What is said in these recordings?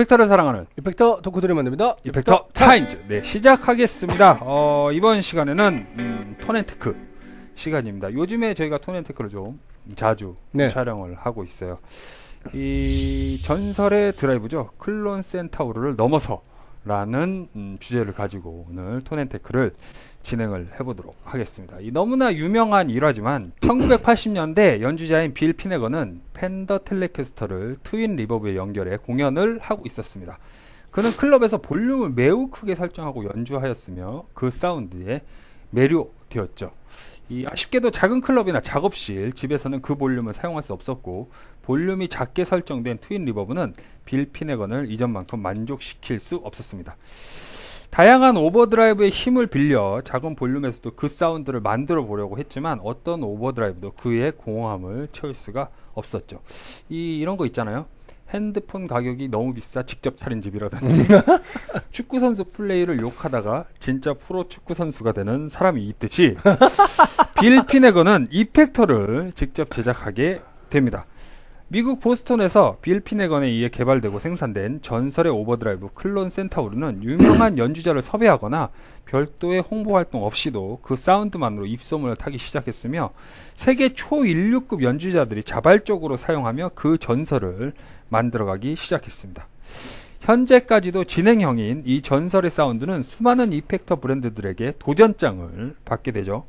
이펙터를 사랑하는 이펙터 덕후들이 만듭니다. 이펙터 타임즈. 네, 시작하겠습니다. 어, 이번 시간에는 음, Tone & Tech 시간입니다. 요즘에 저희가 Tone & Tech를 좀 자주 네. 촬영을 하고 있어요. 이 전설의 드라이브죠. Klon Centaur를 넘어서라는 음, 주제를 가지고 오늘 Tone & Tech를 진행을 해보도록 하겠습니다. 이 너무나 유명한 일화지만 1980년대 연주자인 빌 피네건은 Fender Telecaster를 Twin Reverb에 연결해 공연을 하고 있었습니다. 그는 클럽에서 볼륨을 매우 크게 설정하고 연주하였으며 그 사운드에 매료되었죠. 이 아쉽게도 작은 클럽이나 작업실, 집에서는 그 볼륨을 사용할 수 없었고 볼륨이 작게 설정된 Twin Reverb는 빌 피네건을 이전만큼 만족시킬 수 없었습니다. 다양한 overdrive의 힘을 빌려 작은 볼륨에서도 그 사운드를 만들어 보려고 했지만 어떤 overdrive도 그의 공허함을 채울 수가 없었죠. 이 이런 거 있잖아요. 핸드폰 가격이 너무 비싸 직접 차린 집이라든지 축구 선수 플레이를 욕하다가 진짜 프로 축구 선수가 되는 사람이 있듯이 빌 피네건은 이펙터를 직접 제작하게 됩니다. 미국 보스턴에서 빌 피네건에 의해 개발되고 생산된 전설의 overdrive Klon Centaur는 유명한 연주자를 섭외하거나 별도의 홍보 활동 없이도 그 사운드만으로 입소문을 타기 시작했으며 세계 초일류급 연주자들이 자발적으로 사용하며 그 전설을 만들어가기 시작했습니다. 현재까지도 진행형인 이 전설의 사운드는 수많은 이펙터 브랜드들에게 도전장을 받게 되죠.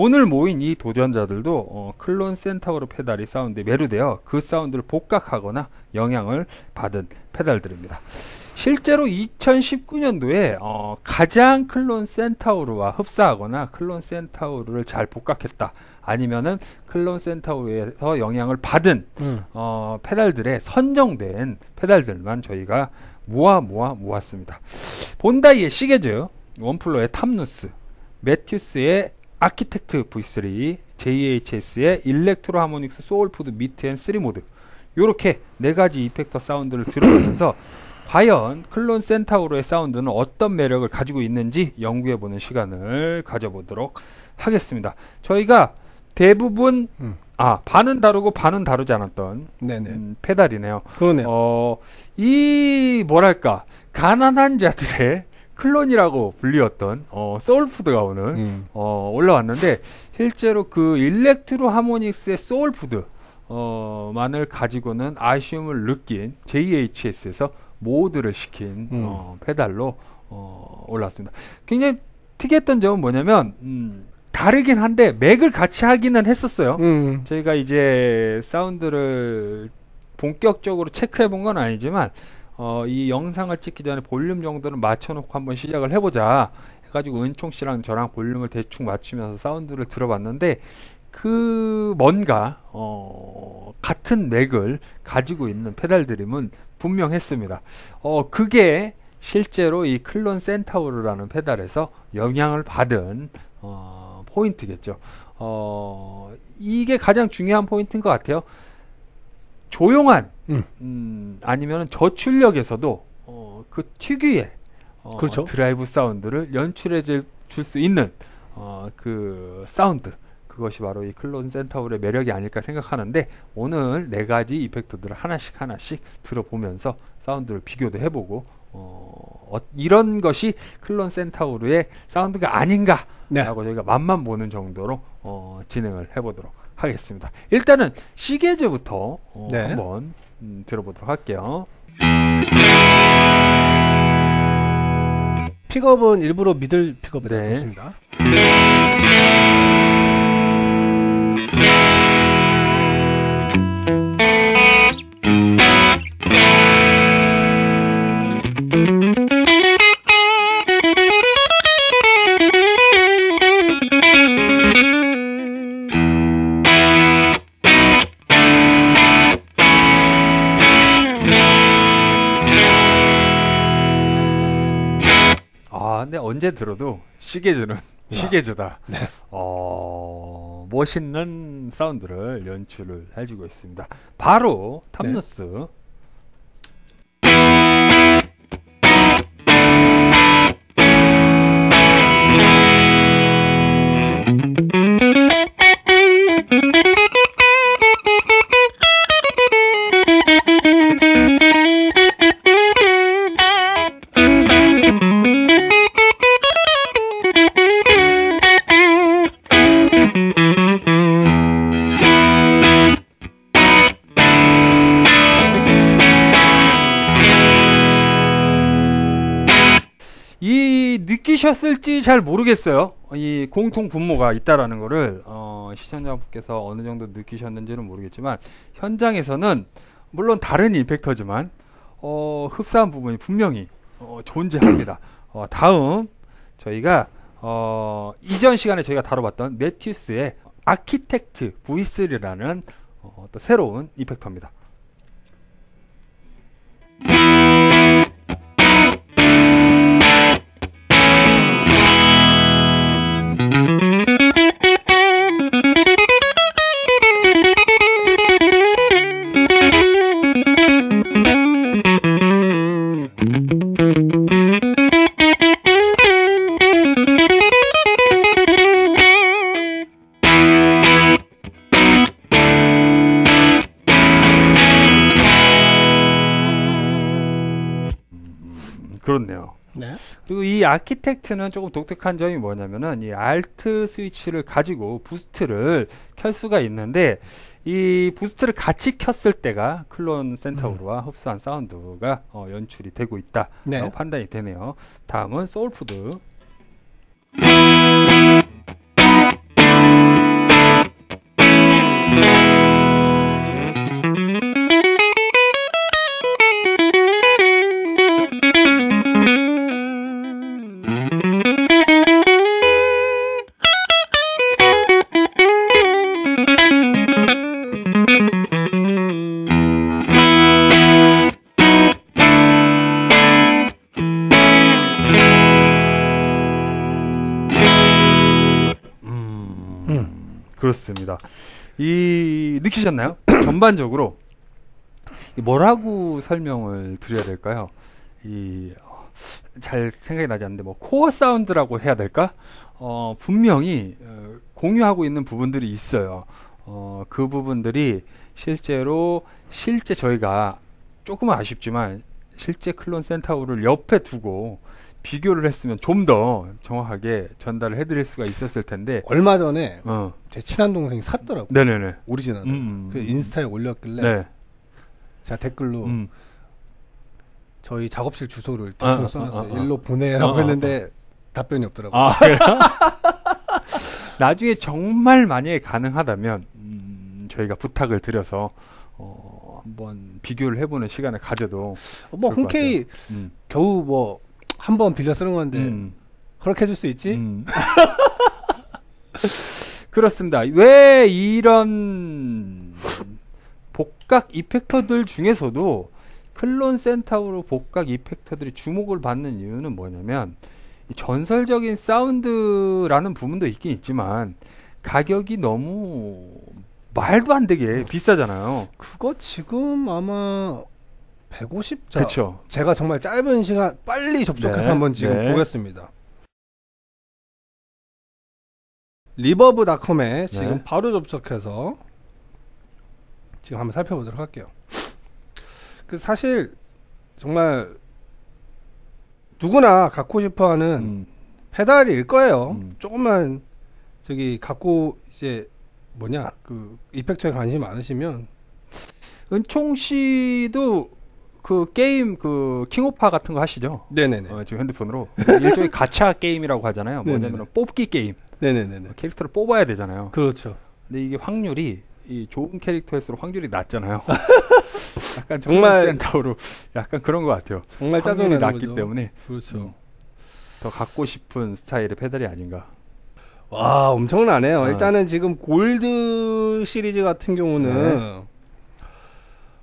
오늘 모인 이 도전자들도 어, Klon Centaur 페달이 사운드에 매료되어 그 사운드를 복각하거나 영향을 받은 페달들입니다. 실제로 2019년도에 어, 가장 Klon Centaur와 흡사하거나 Klon Centaur를 잘 복각했다. 아니면은 Klon Centaur에서 영향을 받은 음. 어, 페달들에 선정된 페달들만 저희가 모아 모아 모았습니다. Bondi의 Sick As, Wampler의 Tumnus, 매튜스의 아키텍트 V3, JHS의 Electro-Harmonix Soul Food Meat & 3 mod 요렇게 네 가지 이펙터 사운드를 들어보면서 과연 Klon Centaur의 사운드는 어떤 매력을 가지고 있는지 연구해보는 시간을 가져보도록 하겠습니다. 저희가 대부분 음. 아 반은 다르고 반은 다르지 않았던 네네. 음, 페달이네요. 그러네요. 어, 이 뭐랄까 가난한 자들의 Klon이라고 불리웠던 어, Soul Food가 오늘 음. 어, 올라왔는데 실제로 그 Electro-Harmonix의 Soul Food 어, 만을 가지고는 아쉬움을 느낀 JHS에서 mod를 시킨 음. 어, 페달로 어, 올라왔습니다. 굉장히 특이했던 점은 뭐냐면 음, 다르긴 한데 맥을 같이 하기는 했었어요. 음. 저희가 이제 사운드를 본격적으로 체크해 본 건 아니지만 어, 이 영상을 찍기 전에 볼륨 정도는 맞춰놓고 한번 시작을 해보자 해가지고 은총 씨랑 저랑 볼륨을 대충 맞추면서 사운드를 들어봤는데 그 뭔가 어, 같은 맥을 가지고 있는 페달들임은 분명했습니다. 어, 그게 실제로 이 Klon Centaur라는 페달에서 영향을 받은 어, 포인트겠죠. 어, 이게 가장 중요한 포인트인 것 같아요. 조용한 음. 음, 아니면 저출력에서도 어, 그 특유의 어, 그렇죠. 드라이브 사운드를 연출해 줄 수 있는 어, 그 사운드 그것이 바로 이 Klon Centaur의 매력이 아닐까 생각하는데 오늘 네 가지 이펙터들을 하나씩 하나씩 들어보면서 사운드를 비교도 해보고 어, 어, 이런 것이 클론 센타우르의 사운드가 아닌가라고 네. 저희가 맛만 보는 정도로 어, 진행을 해보도록 하겠습니다. 일단은 시계즈부터 어, 네. 한번 음, 들어보도록 할게요. 픽업은 일부러 미들 픽업을 네. 했습니다. 아, 언제 들어도 시계즈는 시계즈다. 네. 어, 멋있는 사운드를 연출을 해주고 있습니다. 바로 탐누스. 이 느끼셨을지 잘 모르겠어요. 이 공통 분모가 있다라는 거를 어, 시청자분께서 어느 정도 느끼셨는지는 모르겠지만 현장에서는 물론 다른 임팩터지만 어, 흡사한 부분이 분명히 어, 존재합니다. 어, 다음 저희가 어, 이전 시간에 저희가 다뤄봤던 매튜스의 아키텍트 V3라는 어, 또 새로운 이펙터입니다. Architect는 조금 독특한 점이 뭐냐면은 이 alt 스위치를 가지고 boost를 켤 수가 있는데 이 boost를 같이 켰을 때가 Klon Centaur와 흡사한 사운드가 어, 연출이 되고 있다라고 네. 판단이 되네요. 다음은 Soul Food. 음, 음. 그렇습니다. 이 느끼셨나요? 전반적으로 이 뭐라고 설명을 드려야 될까요? 이 잘 생각이 나지 않는데 뭐 코어 사운드라고 해야 될까? 어, 분명히 어, 공유하고 있는 부분들이 있어요. 어, 그 부분들이 실제로 실제 저희가 조금은 아쉽지만 실제 클론 센타우를 옆에 두고 비교를 했으면 좀 더 정확하게 전달을 해드릴 수가 있었을 텐데 얼마 전에 어 제 친한 동생이 샀더라고. 네네네 오리지널. 음, 그 음. 인스타에 올렸길래 네 제가 댓글로 음. 저희 작업실 주소를 아, 대충 아, 써놨어요. 아, 아. 일로 보내라고 아, 아, 했는데 답변이 없더라고요. 아? 나중에 정말 만약에 가능하다면 음, 저희가 부탁을 드려서 어, 한번 비교를 해보는 시간을 가져도 뭐 흔쾌히 음. 겨우 뭐 한 번 빌려 쓰는 건데 음. 허락해줄 수 있지? 음. 그렇습니다. 왜 이런 복각 이펙터들 중에서도 클론 센타우르 복각 이펙터들이 주목을 받는 이유는 뭐냐면 이 전설적인 사운드라는 부분도 있긴 있지만 가격이 너무 말도 안 되게 비싸잖아요. 그거 지금 아마 150자. 그렇죠. 제가 정말 짧은 시간 빨리 접속해서 네, 한번 지금 네. 보겠습니다. 리버브닷컴에 지금 네. 바로 접속해서 지금 한번 살펴보도록 할게요. 그 사실 정말 누구나 갖고 싶어하는 음, 페달일 거예요. 음. 조금만 저기 갖고 이제 뭐냐 그 이펙터에 관심 많으시면 은총 씨도 그 게임 그 킹오파 같은 거 하시죠? 네네네 어, 지금 핸드폰으로 일종의 가챠 게임이라고 하잖아요. 네네네. 뭐냐면 뽑기 게임. 네네네네 캐릭터를 뽑아야 되잖아요. 그렇죠. 근데 이게 확률이 이 좋은 캐릭터일수록 확률이 낮잖아요. 약간 정말- 센터로 약간 그런 것 같아요. 정말 확률이 짜증나는 낮기 거죠. 때문에 그렇죠. 음. 더 갖고 싶은 스타일의 페달이 아닌가. 와 엄청나네요. 아. 일단은 지금 골드 시리즈 같은 경우는 네.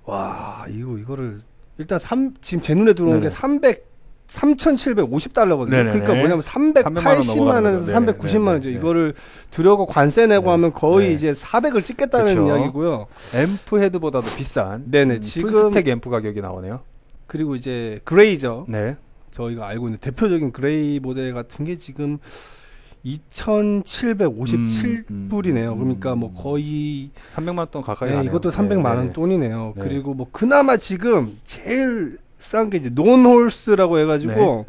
와 이거 이거를 일단 삼, 지금 제 눈에 들어오는 네네. 게 300 3,750달러거든요. 네네네. 그러니까 뭐냐면 300만 원 380만 넘어가는 원에서 거죠. 390만 원이죠. 이거를 들여고 관세 내고 네. 하면 거의 네. 이제 400을 찍겠다는 그쵸. 이야기고요. 앰프 헤드보다도 비싼 네네, 음, 지금- full stack 앰프 가격이 나오네요. 그리고 이제 그레이저 네. 저희가 알고 있는 대표적인 gray 모델 같은 게 지금 2,757불이네요. 음, 그러니까 뭐 음. 거의 300만 돈 가까이 네. 이것도 300만 네, 원 네. 돈이네요. 네. 그리고 뭐 그나마 지금 제일 싼 게 이제 non horse라고 해가지고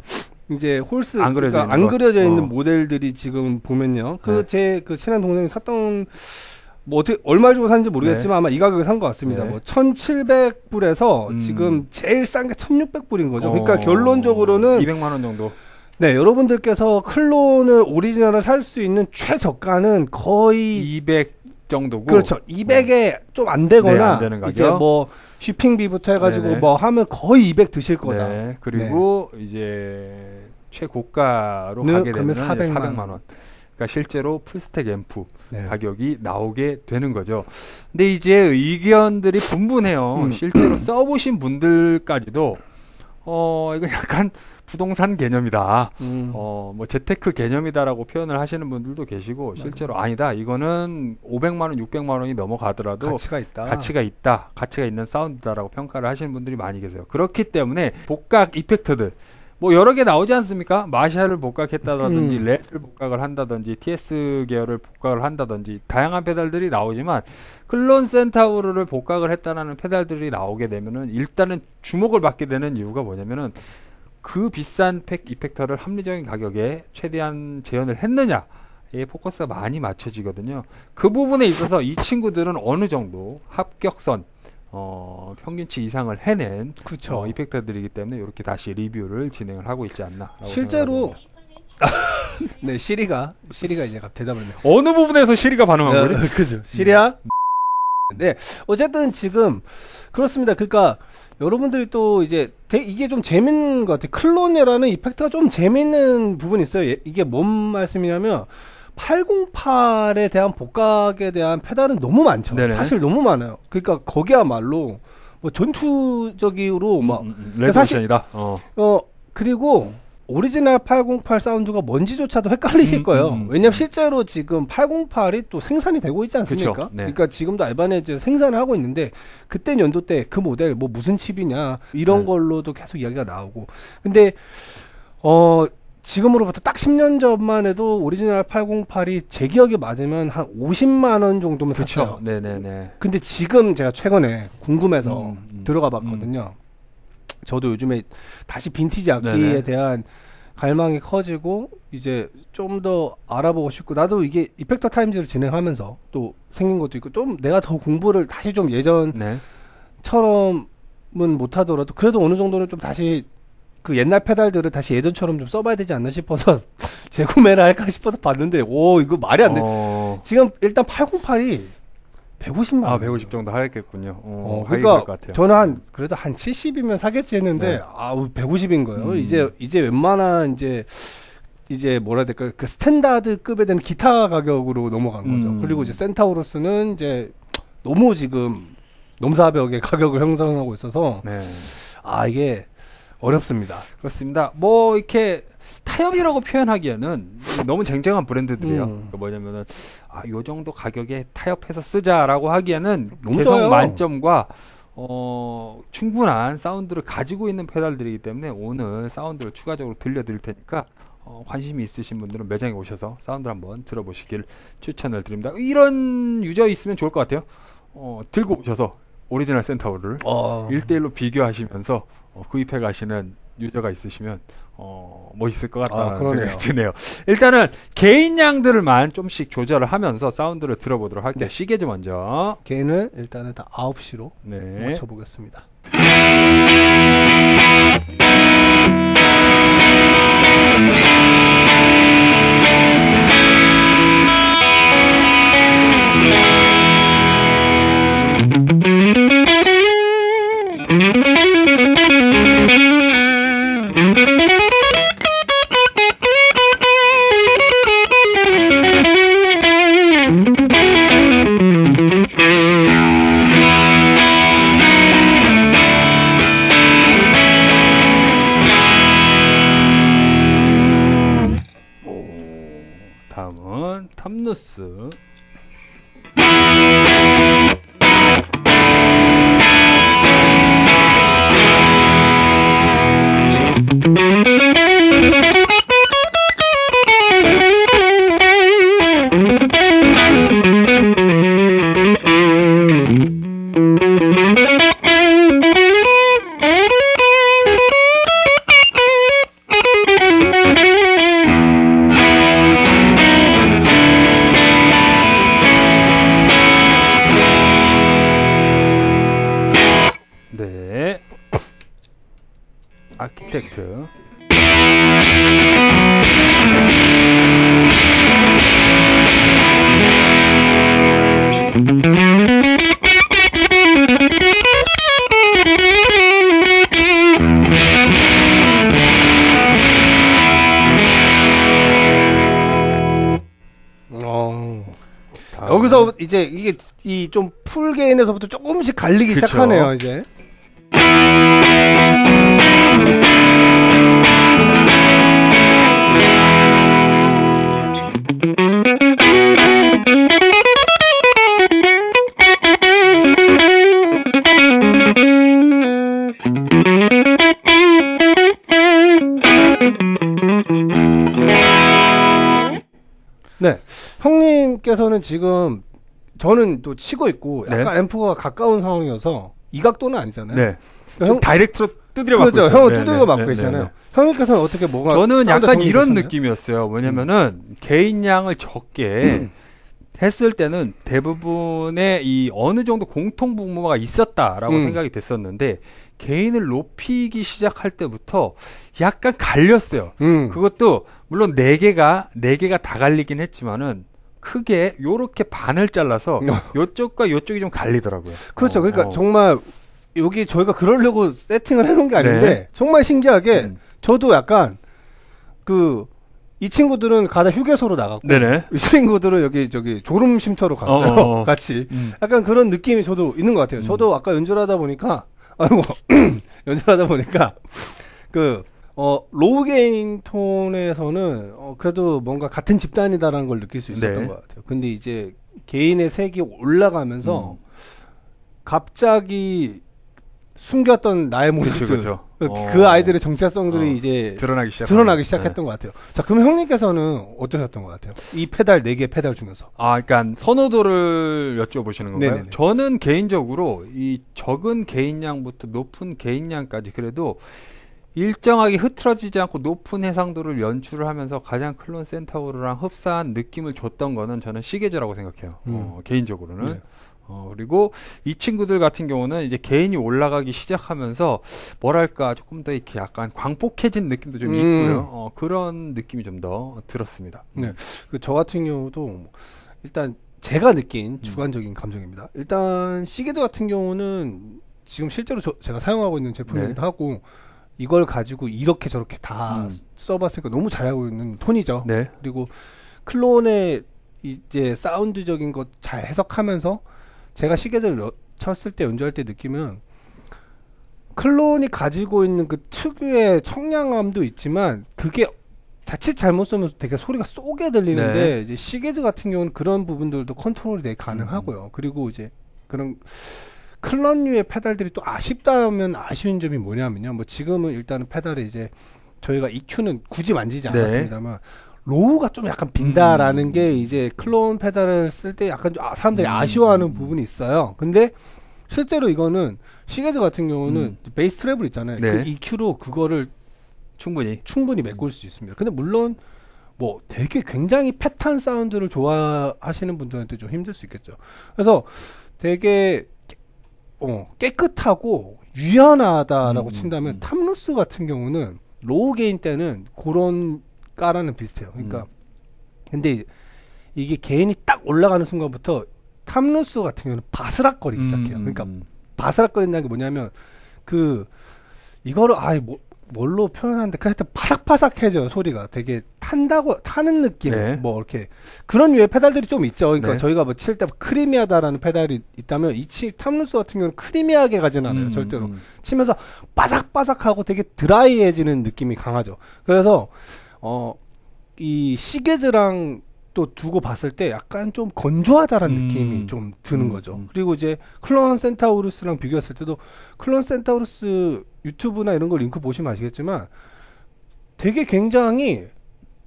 이제 horse 네. 안 그려져 그러니까 있는 안 거. 그려져 있는 어. 모델들이 지금 보면요. 네. 그제그 친한 동생이 샀던 뭐 어떻게 얼마 주고 샀는지 모르겠지만 아마 이 가격에 산 것 같습니다. 네. 뭐 1,700불에서 음. 지금 제일 싼 게 1,600불인 거죠. 어, 그러니까 결론적으로는 200만 원 정도. 네, 여러분들께서 클론을 오리지널을 살 수 있는 최저가는 거의 200 정도고 그렇죠. 200에 좀안 되거나 네, 안. 이제 뭐 쇼핑비부터 해가지고 네네. 뭐 하면 거의 200 드실 거다. 네, 그리고 이제 최고가로 는 가게 되면 400만, 400만 원. 그러니까 실제로 풀스택 앰프 네. 가격이 나오게 되는 거죠. 근데 이제 의견들이 분분해요. 음. 실제로 써보신 분들까지도 어 이거 약간 부동산 개념이다. 음. 어, 뭐 재테크 개념이다라고 표현을 하시는 분들도 계시고 실제로 아니다. 이거는 500만 원, 600만 원이 넘어가더라도 가치가 있다. 가치가 있다, 가치가 있는 사운드다라고 평가를 하시는 분들이 많이 계세요. 그렇기 때문에 복각 이펙터들 뭐 여러 개 나오지 않습니까? 마샬을 복각했다든지 음. 렛을 복각을 한다든지 TS 계열을 복각을 한다든지 다양한 페달들이 나오지만 클론 센타우르를 복각을 했다라는 페달들이 나오게 되면은 일단은 주목을 받게 되는 이유가 뭐냐면은 그 비싼 팩 이펙터를 합리적인 가격에 최대한 재현을 했느냐에 포커스가 많이 맞춰지거든요. 그 부분에 있어서 이 친구들은 어느 정도 합격선 어, 평균치 이상을 해낸 그쵸. 어, 이펙터들이기 때문에 이렇게 다시 리뷰를 진행을 하고 있지 않나. 실제로 네 시리가 시리가 이제 갑 대답을 해요. 어느 부분에서 시리가 반응한 거지? 그죠. 시리아. 네. 어쨌든 지금 그렇습니다. 그러니까 여러분들이 또 이제 되- 이게 좀 재밌는 것 같아요. Klon이라는 effect가 좀 재밌는 부분이 있어요. 예- 이게 뭔 말씀이냐면 808에 대한 복각에 대한 페달은 너무 많죠. 네네. 사실 너무 많아요. 그러니까 거기야말로 뭐 전투적으로 막 음, 음, 뭐 사실- 레드오션이다. 어. 어 그리고 오리지널 808 사운드가 뭔지조차도 헷갈리실 음, 거예요. 음, 음. 왜냐면 실제로 지금 808이 또 생산이 되고 있지 않습니까? 네. 그러니까 지금도 Ibanez 생산을 하고 있는데 그때 연도 때 그 모델 뭐 무슨 칩이냐 이런 네. 걸로도 계속 이야기가 나오고 근데 어 지금으로부터 딱 10년 전만 해도 오리지널 808이 제 기억이 맞으면 한 50만 원 정도면 샀어요. 그렇죠. 네네네. 근데 지금 제가 최근에 궁금해서 음, 음. 들어가 봤거든요. 저도 요즘에 다시 빈티지 악기에 네네. 대한 갈망이 커지고 이제 좀 더 알아보고 싶고 나도 이게 이펙터 타임즈를 진행하면서 또 생긴 것도 있고 좀 내가 더 공부를 다시 좀 예전처럼은 네. 못하더라도 그래도 어느 정도는 좀 다시 그 옛날 페달들을 다시 예전처럼 좀 써봐야 되지 않나 싶어서 재구매를 할까 싶어서 봤는데 오 이거 말이 안 돼. 어, 지금 일단 808이 150만 아, 원. 150 정도 하겠군요. 어, 어, 그러니까. 저는 한 그래도 한 70이면 사겠지 했는데 네. 아우 150인 거예요. 음. 이제 이제 웬만한 이제 이제 뭐라 해야 될까 그 스탠다드급에 대한 기타 가격으로 넘어간 거죠. 음. 그리고 이제 센타우로스는 이제 너무 지금 넘사벽의 가격을 형성하고 있어서 네. 아 이게 어렵습니다. 그렇습니다. 뭐 이렇게 타협이라고 표현하기에는 너무 쟁쟁한 브랜드들이에요. 음. 그러니까 뭐냐면은 아, 요 정도 가격에 타협해서 쓰자라고 하기에는 좋아요. 만점과 어, 충분한 사운드를 가지고 있는 페달들이기 때문에 오늘 사운드를 추가적으로 들려드릴 테니까 어, 관심이 있으신 분들은 매장에 오셔서 사운드 한번 들어보시길 추천을 드립니다. 이런 유저 있으면 좋을 것 같아요. 어, 들고 오셔서 오리지널 Centaur를 어. 1대1로 비교하시면서 어, 구입해 가시는 유저가 있으시면 어, 멋있을 것 아, 같다는 그러네요. 생각이 드네요. 일단은 gain 양들만 좀씩 조절을 하면서 사운드를 들어보도록 할게요. 네. 시계즈 먼저. gain을 일단은 다 9시로 네. 맞춰보겠습니다. 프로텍트 어, 여기서 이제 이게 이 좀 풀게인에서부터 조금씩 갈리기 그쵸? 시작하네요 이제. 네, 형님께서는 지금 저는 또 치고 있고 네. 약간 앰프가 가까운 상황이어서 이 각도는 아니잖아요. 네. 그러니까 좀 다이렉트로 두드려 맞고 그렇죠. 형은 네, 네, 맞고 네, 계시잖아요. 네, 네. 형님께서는 어떻게 뭐가 저는 약간 이런 되셨나요? 느낌이었어요. 뭐냐면은 개인 양을 적게 했을 때는 대부분의 이 어느 정도 공통 분모가 있었다라고 음. 생각이 됐었는데 개인을 높이기 시작할 때부터 약간 갈렸어요. 음. 그것도 물론 네 개가 네 개가 다 갈리긴 했지만은 크게 요렇게 반을 잘라서 요쪽과 요쪽이 좀 갈리더라고요. 그렇죠. 어, 그러니까 어. 정말 여기 저희가 그러려고 세팅을 해놓은 게 아닌데 네. 정말 신기하게 음. 저도 약간 그 이 친구들은 가다 휴게소로 나갔고 네네. 이 친구들은 여기 저기 졸음 쉼터로 갔어요. 어, 어, 어. 같이. 음. 약간 그런 느낌이 저도 있는 것 같아요. 음. 저도 아까 연주하다 보니까 아이고 연주하다 보니까 그 어, low gain 톤에서는 어, 그래도 뭔가 같은 집단이다라는 걸 느낄 수 있었던 네. 것 같아요. 근데 이제 gain의 색이 올라가면서 음. 갑자기 숨겼던 나의 모습들, 그쵸, 그쵸. 그, 어. 그 아이들의 정체성들이 어. 이제 드러나기 시작. 드러나기 시작했던 것 같아요. 자, 그럼 형님께서는 어떠셨던 것 같아요? 이 페달 네 개 페달 중에서. 아, 그러니까 선호도를 여쭤보시는 건가요? 네네네. 저는 개인적으로 이 적은 개인량부터 높은 개인량까지 그래도 일정하게 흐트러지지 않고 높은 해상도를 연출을 하면서 가장 클론 센타우르랑 흡사한 느낌을 줬던 거는 저는 시계즈라고 생각해요. 음. 어, 개인적으로는. 네. 어, 그리고 이 친구들 같은 경우는 이제 개인이 올라가기 시작하면서 뭐랄까 조금 더 이렇게 약간 광폭해진 느낌도 좀 음. 있고요. 어, 그런 느낌이 좀 더 들었습니다. 네. 그 저 같은 경우도 뭐 일단 제가 느낀 음. 주관적인 감정입니다. 일단 시계드 같은 경우는 지금 실제로 저- 제가 사용하고 있는 제품이기도 네. 하고 이걸 가지고 이렇게 저렇게 다 음. 써봤으니까 너무 잘하고 있는 톤이죠. 네. 그리고 클론의 이제 사운드적인 것 잘 해석하면서 제가 시계를 여- 쳤을 때 연주할 때 느끼면 클론이 가지고 있는 그 특유의 청량함도 있지만 그게 자칫 잘못 쓰면 되게 소리가 쏘게 들리는데 네. 이제 시계즈 같은 경우는 그런 부분들도 컨트롤이 되게 가능하고요. 그리고 이제 그런 Klon류의 페달들이 또 아쉽다면 아쉬운 점이 뭐냐면요. 뭐 지금은 일단은 페달에 이제 저희가 EQ는 굳이 만지지 네. 않았습니다만 low가 좀 약간 빈다라는 음. 게 이제 Klon 페달을 쓸 때 약간 좀 아, 사람들이 음. 아쉬워하는 부분이 있어요. 근데 실제로 이거는 시계즈 같은 경우는 음. 베이스 treble 있잖아요. 네. 그 EQ로 그거를 충분히. 충분히 메꿀 수 있습니다. 근데 물론 뭐 되게 굉장히 fat한 사운드를 좋아하시는 분들한테 좀 힘들 수 있겠죠. 그래서 되게 깨- 어, 깨끗하고 유연하다라고 음, 친다면 음. Tumnus 같은 경우는 low gain 때는 그런 컬러는 비슷해요. 그러니까 음. 근데 이게 gain이 딱 올라가는 순간부터 Tumnus 같은 경우는 바스락거리기 시작해요. 그러니까 음. 바스락거린다는 게 뭐냐면 그 이거를 아 뭐, 뭘로 표현하는데 그 하여튼 바삭바삭해져요 소리가 되게 탄다고 타는 느낌 네. 뭐 이렇게 그런 류의 페달들이 좀 있죠 그러니까 네. 저희가 뭐 칠 때 creamy하다라는 페달이 있다면 이치 Tumnus 같은 경우는 creamy하게 가진 않아요 음, 절대로 음. 치면서 바삭바삭하고 되게 드라이해지는 느낌이 강하죠 그래서 어 이 시계즈랑 또 두고 봤을 때 약간 좀 건조하다라는 음. 느낌이 좀 드는 음, 거죠. 음. 그리고 이제 Klon 센타우루스랑 비교했을 때도 Klon 센타우루스 유튜브나 이런 거 링크 보시면 아시겠지만 되게 굉장히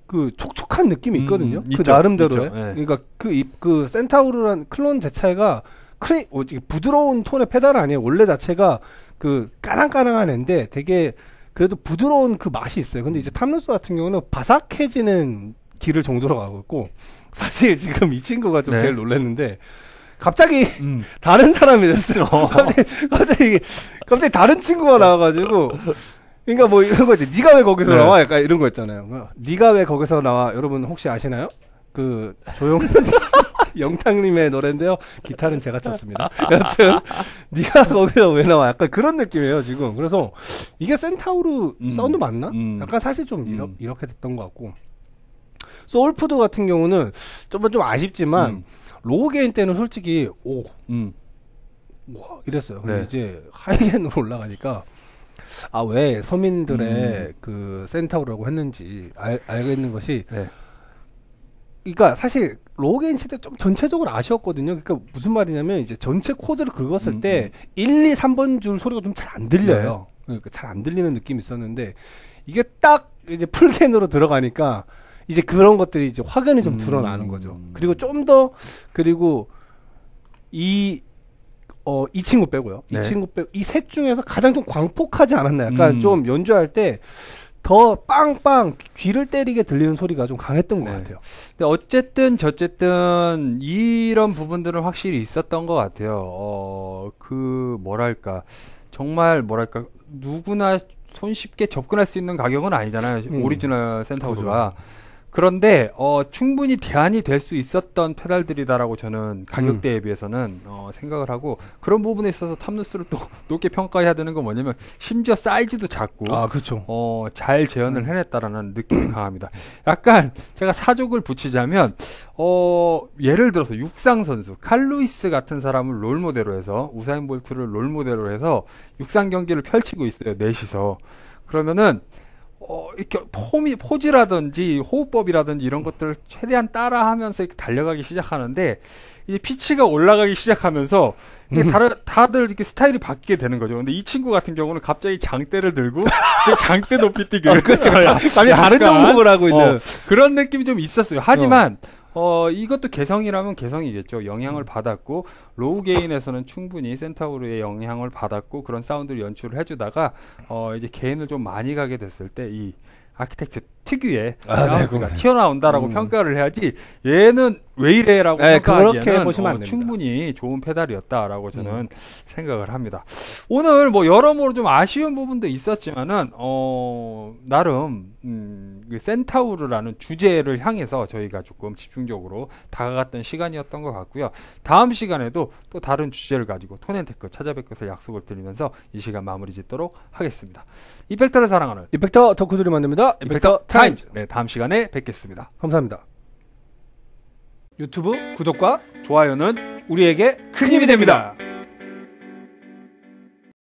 그 촉촉한 느낌이 음, 있거든요. 그 있죠, 나름대로의. 있죠. 예. 그러니까 그, 이- 그 센타우르란 Klon 자체가 크리, 어, 부드러운 톤의 페달 아니에요. 원래 자체가 그 까랑까랑한 앤데 되게 그래도 부드러운 그 맛이 있어요. 근데 이제 Tumnus 같은 경우는 바삭해지는 길을 정도로 가고 있고 사실 지금 이 친구가 좀 네. 제일 놀랐는데 갑자기 음. 다른 사람이 됐어요. 갑자기, 갑자기 갑자기 다른 친구가 나와가지고 그러니까 뭐 이런 거지. 네가 왜 거기서 네. 나와? 약간 이런 거 있잖아요. 네가 왜 거기서 나와? 여러분 혹시 아시나요? 그 조용 영탁님의 노래인데요. 기타는 제가 쳤습니다. 여튼 네가 거기서 왜 나와? 약간 그런 느낌이에요 지금. 그래서 이게 센타우르 음. 사운드 맞나? 음. 약간 사실 좀 이러, 음. 이렇게 됐던 것 같고 소울푸드 같은 경우는 좀, 좀 아쉽지만 음. low gain 때는 솔직히 오, 음. 와 이랬어요. 근데 네. 이제 high gain으로 올라가니까 아 왜 서민들의 음. 그 센타우르라고 했는지 알, 알겠는 것이 네. 그러니까 사실 칠때좀 전체적으로 아쉬웠거든요. 그러니까 무슨 말이냐면 이제 전체 코드를 긁었을 음, 때 1, 2, 3번 줄 소리가 좀 잘 안 들려요. 그러니까 잘 안 들리는 느낌이 있었는데 이게 딱 이제 풀겐으로 들어가니까 이제 그런 것들이 이제 확연히 좀 음. 드러나는 거죠. 그리고 좀 더 그리고 이 어, 이 친구 빼고요. 이 네. 친구 빼고 이 셋 중에서 가장 좀 광폭하지 않았나. 약간 음. 좀 연주할 때 더 빵빵 귀를 때리게 들리는 소리가 좀 강했던 것 네. 같아요. 근데 어쨌든 저쨌든 이런 부분들은 확실히 있었던 것 같아요. 어, 그 뭐랄까 정말 뭐랄까 누구나 손쉽게 접근할 수 있는 가격은 아니잖아요. 음. 오리지널 센타우르스가. 그 런데 어, 충분히 대안이 될 수 있었던 페달들이다라고 저는 가격대에 음. 비해서는 어, 생각을 하고 그런 부분에 있어서 탑누스를 또 높게 평가해야 되는 건 뭐냐면 심지어 사이즈도 작고 아, 그렇죠. 어, 잘 재현을 해냈다라는 느낌이 강합니다. 약간 제가 사족을 붙이자면 어, 예를 들어서 육상 선수 칼 루이스 같은 사람을 롤 모델로 해서 우사인 볼트를 롤 모델로 해서 육상 경기를 펼치고 있어요. 넷이서. 그러면은 어, 이렇게 폼이 포즈라든지 호흡법이라든지 이런 것들을 최대한 따라하면서 이렇게 달려가기 시작하는데 이 피치가 올라가기 시작하면서 이게 음. 다른 다들 이렇게 스타일이 바뀌게 되는 거죠. 근데 이 친구 같은 경우는 갑자기 장대를 들고 장대 높이 뛰기. 그렇죠. 감히 다른 종목을 하고 있는. 어, 그런 느낌이 좀 있었어요. 하지만 어 이것도 개성이라면 개성이겠죠. 영향을 받았고 low gain에서는 충분히 센타우르의 영향을 받았고 그런 사운드를 연출을 해주다가 어 이제 gain을 좀 많이 가게 됐을 때 이 아키텍처 특유의 아, 네, 튀어나온다라고 음. 평가를 해야지 얘는 왜 이래라고 네, 그렇게 보시면 어. 충분히 좋은 페달이었다라고 저는 생각을 합니다. 오늘 뭐 여러모로 좀 아쉬운 부분도 있었지만은 어 나름 음, 그 센타우르라는 주제를 향해서 저희가 조금 집중적으로 다가갔던 시간이었던 것 같고요. 다음 시간에도 또 다른 주제를 가지고 톤앤테크 찾아뵐 것을 약속을 드리면서 이 시간 마무리 짓도록 하겠습니다. 이펙터를 사랑하는 이펙터 덕후들이 만듭니다. 이펙터 타임즈. 네, 다음 시간에 뵙겠습니다. 감사합니다. 유튜브 구독과 좋아요는 우리에게 큰 힘이 됩니다.